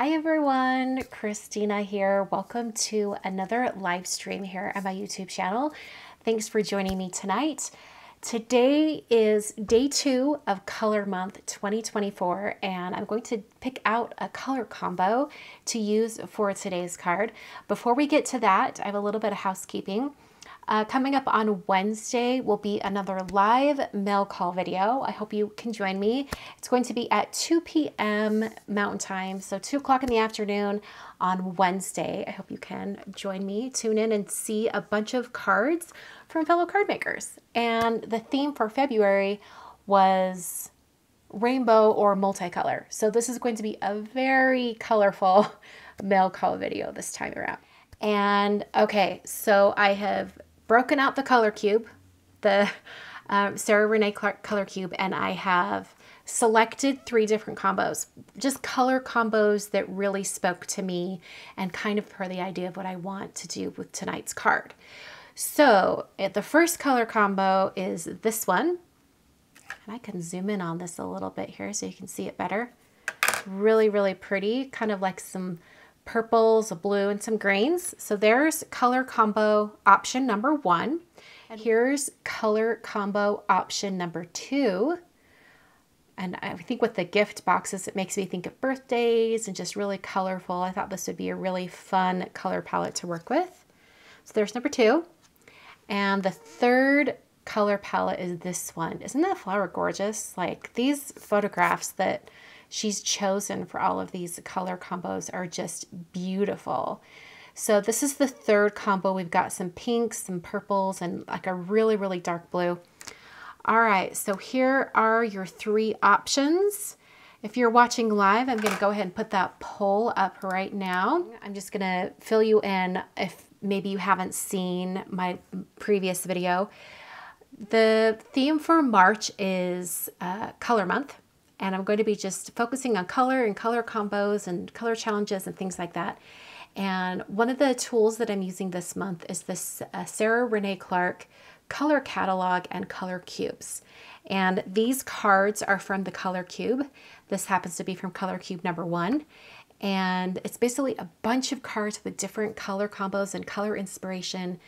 Hi everyone, Christina here. Welcome to another live stream here on my YouTube channel. Thanks for joining me tonight. Today is day two of Color Month 2024, and I'm going to pick out a color combo to use for today's card. Before we get to that, I have a little bit of housekeeping. Uh, coming up on Wednesday will be another live mail call video. I hope you can join me. It's going to be at 2 p.m. Mountain Time, so 2 o'clock in the afternoon on Wednesday. I hope you can join me, tune in and see a bunch of cards from fellow card makers. And the theme for February was rainbow or multicolor. So this is going to be a very colorful mail call video this time around. And okay, so I have broken out the color cube, the um, Sarah Renae Clark color cube, and I have selected three different combos, just color combos that really spoke to me and kind of per the idea of what I want to do with tonight's card. So the first color combo is this one. And I can zoom in on this a little bit here so you can see it better. Really, really pretty, kind of like some purples, a blue, and some greens. So there's color combo option number one. And here's color combo option number two. And I think with the gift boxes, it makes me think of birthdays and just really colorful. I thought this would be a really fun color palette to work with. So there's number two. And the third color palette is this one. Isn't that flower gorgeous? Like these photographs that she's chosen for all of these color combos are just beautiful. So this is the third combo. We've got some pinks, some purples, and like a really, really dark blue. All right, so here are your three options. If you're watching live, I'm gonna go ahead and put that poll up right now. I'm just gonna fill you in if maybe you haven't seen my previous video. The theme for March is uh, Color Month and I'm going to be just focusing on color and color combos and color challenges and things like that. And one of the tools that I'm using this month is this uh, Sarah Renae Clark color catalog and color cubes. And these cards are from the color cube. This happens to be from color cube number one. And it's basically a bunch of cards with different color combos and color inspiration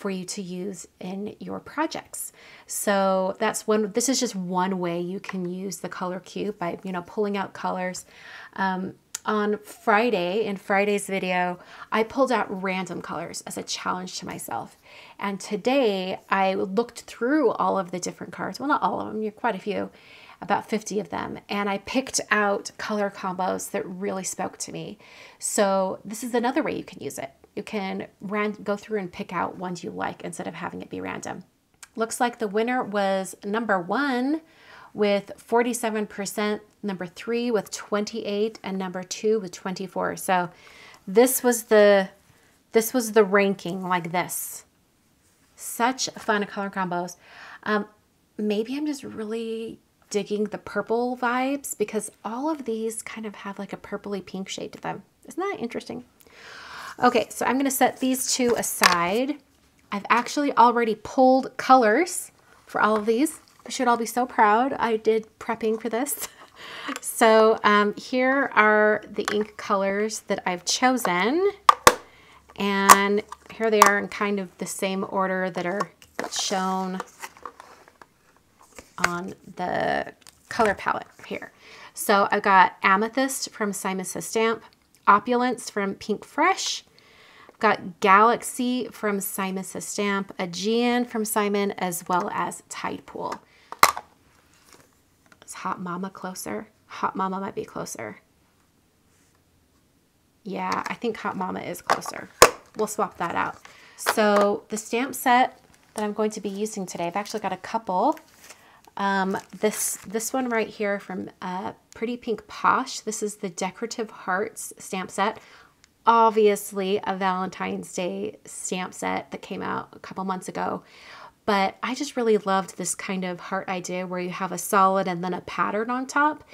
for you to use in your projects. So that's one, this is just one way you can use the color cube by, you know, pulling out colors. Um, on Friday, in Friday's video, I pulled out random colors as a challenge to myself. And today I looked through all of the different cards. Well, not all of them, you're quite a few, about 50 of them. And I picked out color combos that really spoke to me. So this is another way you can use it you can go through and pick out ones you like instead of having it be random. Looks like the winner was number one with 47%, number three with 28, and number two with 24. So this was the this was the ranking like this. Such fun color combos. Um, maybe I'm just really digging the purple vibes because all of these kind of have like a purpley pink shade to them. Isn't that interesting? Okay, so I'm gonna set these two aside. I've actually already pulled colors for all of these. I should all be so proud. I did prepping for this. so um, here are the ink colors that I've chosen. And here they are in kind of the same order that are shown on the color palette here. So I've got Amethyst from Simon Says Stamp, Opulence from Pink Fresh, Got Galaxy from Says Stamp, Aegean from Simon, as well as Tide Pool. Is Hot Mama closer? Hot Mama might be closer. Yeah, I think Hot Mama is closer. We'll swap that out. So the stamp set that I'm going to be using today, I've actually got a couple. Um, this, this one right here from uh, Pretty Pink Posh. This is the Decorative Hearts stamp set obviously a Valentine's Day stamp set that came out a couple months ago. But I just really loved this kind of heart idea where you have a solid and then a pattern on top.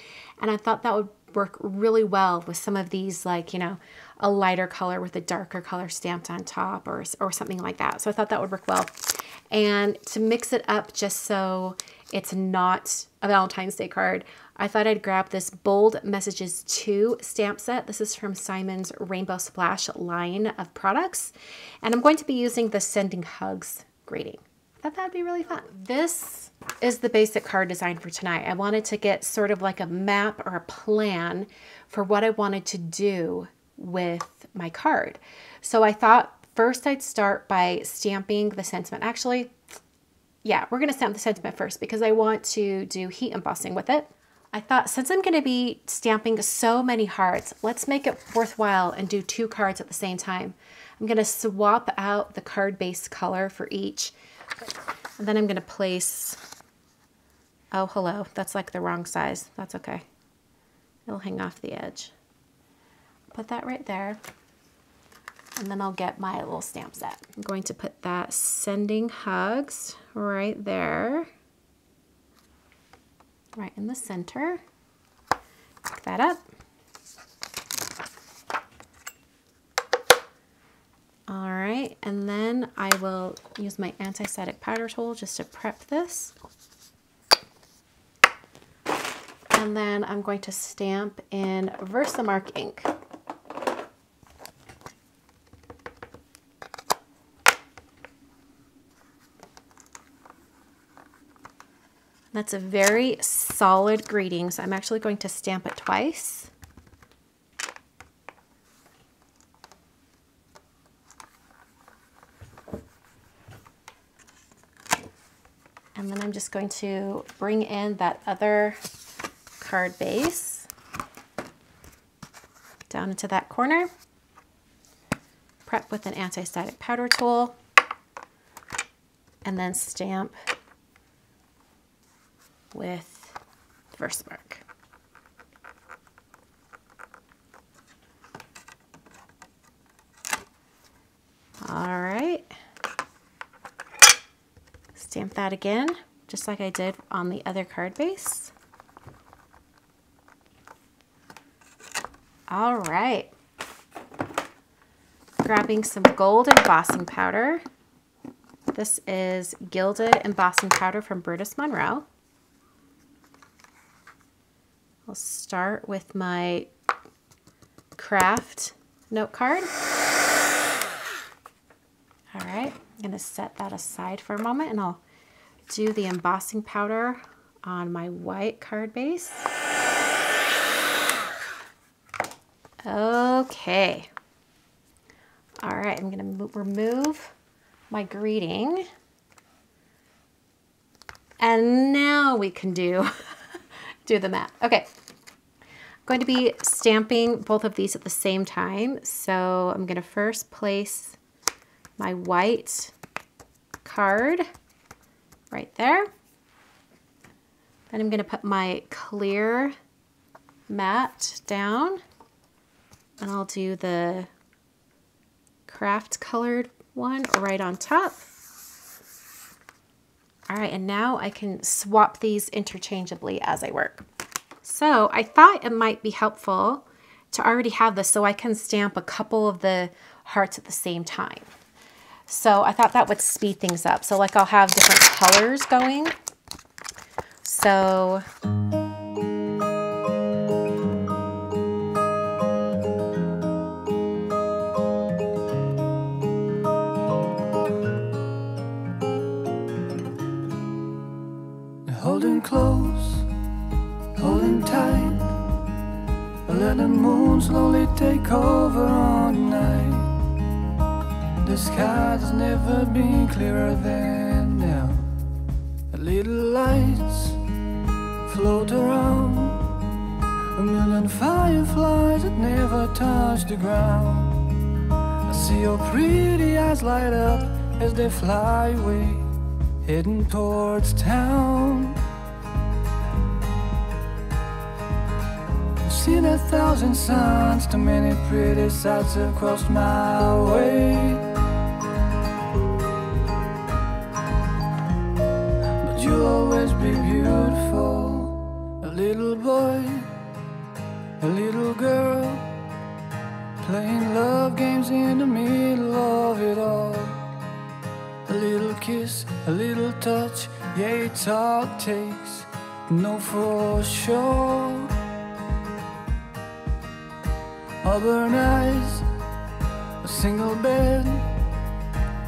And I thought that would work really well with some of these, like, you know, a lighter color with a darker color stamped on top or, or something like that. So I thought that would work well. And to mix it up just so it's not a Valentine's Day card, I thought I'd grab this Bold Messages 2 stamp set. This is from Simon's Rainbow Splash line of products. And I'm going to be using the Sending Hugs greeting. I thought that'd be really fun. This is the basic card design for tonight. I wanted to get sort of like a map or a plan for what I wanted to do with my card. So I thought first I'd start by stamping the sentiment. Actually, yeah, we're to stamp the sentiment first because I want to do heat embossing with it. I thought since I'm to be stamping so many hearts, let's make it worthwhile and do two cards at the same time. I'm to swap out the card base color for each. And then I'm to place, oh, hello, that's like the wrong size. That's okay. It'll hang off the edge. Put that right there. And then I'll get my little stamp set. I'm going to put that sending hugs right there right in the center. Pick that up. All right, and then I will use my anti-static powder tool just to prep this. And then I'm going to stamp in Versamark ink. That's a very solid greeting, so I'm actually going to stamp it twice. And then I'm just going to bring in that other card base down into that corner. Prep with an anti-static powder tool and then stamp with Versamark. All right. Stamp that again, just like I did on the other card base. All right. Grabbing some gold embossing powder. This is Gilded Embossing Powder from Brutus Monroe. I'll start with my craft note card. All right, I'm gonna set that aside for a moment and I'll do the embossing powder on my white card base. Okay. All right, I'm gonna remove my greeting. And now we can do do the math. Okay. Going to be stamping both of these at the same time. So I'm going to first place my white card right there. Then I'm going to put my clear mat down and I'll do the craft colored one right on top. All right, and now I can swap these interchangeably as I work. So I thought it might be helpful to already have this so I can stamp a couple of the hearts at the same time. So I thought that would speed things up. So like I'll have different colors going. So... holding close, holding tight. Let the moon slowly take over on night. The sky has never been clearer than now. The little lights float around. A million fireflies that never touch the ground. I see your pretty eyes light up as they fly away, heading towards town. Seen a thousand suns, too many pretty sights have crossed my way. But you'll always be beautiful, a little boy, a little girl, playing love games in the middle of it all. A little kiss, a little touch, yeah, it's all takes no for sure. Auburn eyes, a single bed,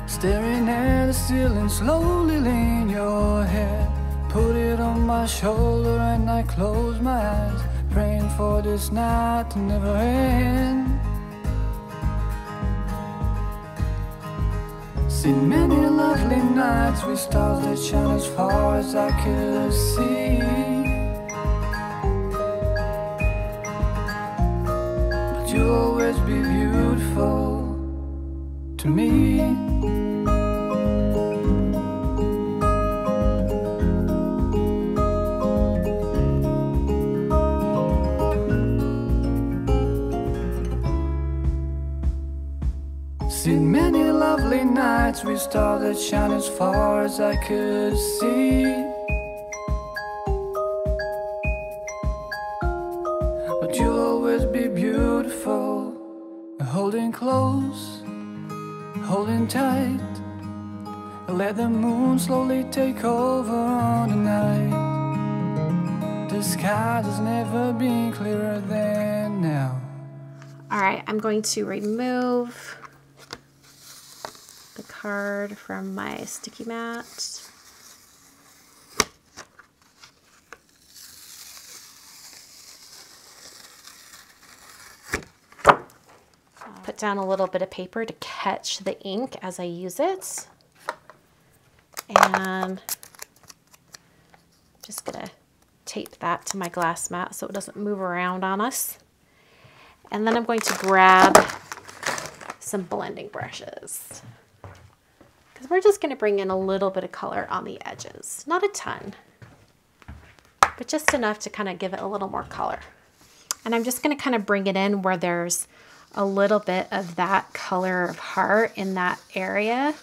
staring at the ceiling, slowly lean your head. Put it on my shoulder and I close my eyes, praying for this night to never end. Seen many lovely nights with stars that shine as far as I could see. You'll always be beautiful to me. Seen many lovely nights stars that shine as far as I could see. Let the moon slowly take over on the night. The sky has never been clearer than now. All right, I'm going to remove the card from my sticky mat. Put down a little bit of paper to catch the ink as I use it. And I'm just gonna tape that to my glass mat so it doesn't move around on us. And then I'm going to grab some blending brushes because we're just to bring in a little bit of color on the edges. Not a ton, but just enough to kind of give it a little more color. And I'm just to kind of bring it in where there's a little bit of that color of heart in that area.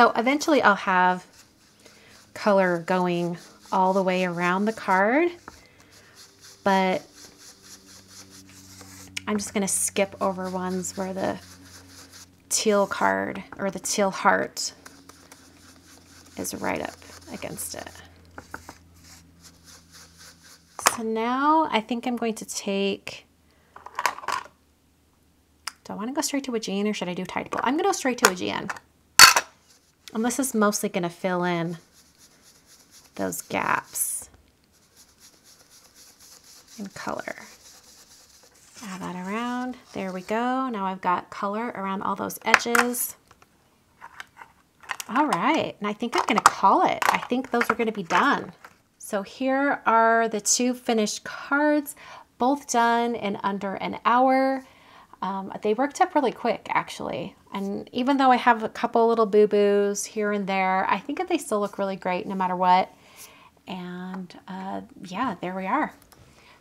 So eventually I'll have color going all the way around the card, but I'm just going to skip over ones where the teal card or the teal heart is right up against it. So now I think I'm going to take, do I want to go straight to a Aegean or should I do Tidal? I'm going to go straight to a Aegean. And this is mostly going to fill in those gaps in color. Add that around. There we go. Now I've got color around all those edges. All right, and I think I'm gonna call it. I think those are gonna be done. So here are the two finished cards, both done in under an hour. Um, they worked up really quick actually. And even though I have a couple little boo-boos here and there, I think that they still look really great no matter what. And uh, yeah, there we are.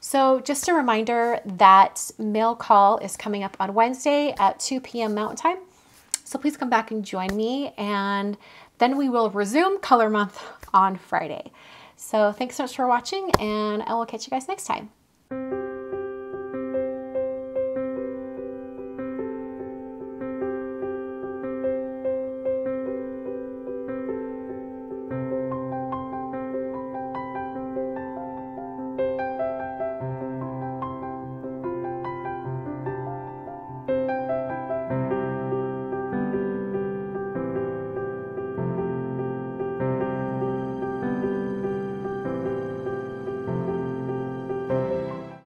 So just a reminder that mail call is coming up on Wednesday at 2 p.m. Mountain Time. So please come back and join me and then we will resume color month on Friday. So thanks so much for watching and I will catch you guys next time.